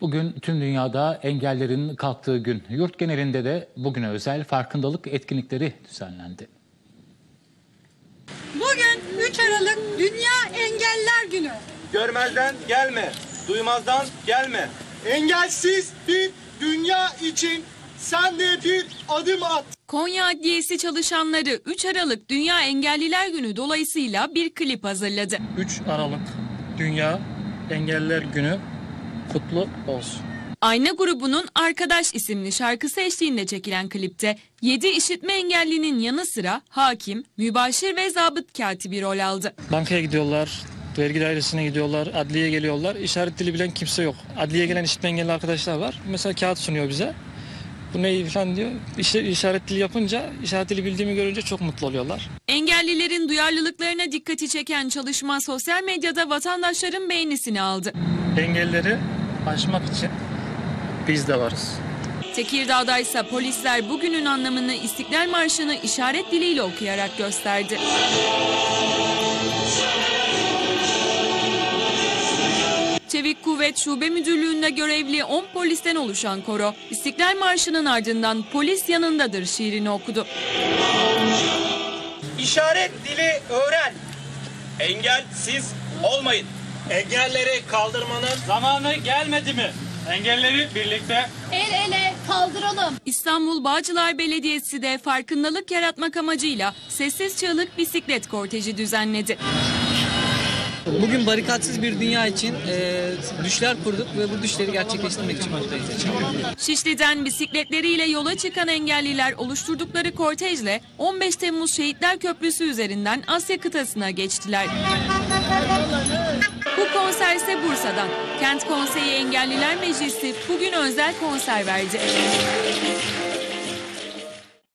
Bugün tüm dünyada engellerin kalktığı gün. Yurt genelinde de bugüne özel farkındalık etkinlikleri düzenlendi. Bugün 3 Aralık Dünya Engeller Günü. Görmezden gelme, duymazdan gelme. Engelsiz bir dünya için sen de bir adım at. Konya Adliyesi çalışanları 3 Aralık Dünya Engelliler Günü dolayısıyla bir klip hazırladı. 3 Aralık Dünya Engelliler Günü kutlu olsun. Ayna grubunun Arkadaş isimli şarkısı eşliğinde çekilen klipte 7 işitme engellinin yanı sıra hakim, mübaşir ve zabıt katibi rol aldı. Bankaya gidiyorlar, vergi dairesine gidiyorlar, adliyeye geliyorlar. İşaret dili bilen kimse yok. Adliyeye gelen işitme engelli arkadaşlar var. Mesela kağıt sunuyor bize. Bu ne falan diyor. İşte işaret dili yapınca, işaret dili bildiğimi görünce çok mutlu oluyorlar. Engellilerin duyarlılıklarına dikkati çeken çalışma sosyal medyada vatandaşların beğenisini aldı. Engelleri aşmak için biz de varız. Tekirdağ'da ise polisler bugünün anlamını İstiklal Marşı'nı işaret diliyle okuyarak gösterdi. Çevik Kuvvet Şube Müdürlüğü'nde görevli 10 polisten oluşan koro, İstiklal Marşı'nın ardından polis yanındadır şiirini okudu. İşaret dili öğren. Engelsiz olmayın. Engelleri kaldırmanın Zamanı gelmedi mi? Engelleri birlikte El ele kaldıralım. İstanbul Bağcılar Belediyesi de farkındalık yaratmak amacıyla sessiz çığlık bisiklet korteji düzenledi. Bugün barikatsız bir dünya için e, düşler kurduk ve bu düşleri gerçekleştirmek için buradayız. Şişli'den bisikletleriyle yola çıkan engelliler oluşturdukları kortejle 15 Temmuz Şehitler Köprüsü üzerinden Asya kıtasına geçtiler. Bu konser ise Bursa'dan. Kent Konseyi Engelliler Meclisi bugün özel konser verdi.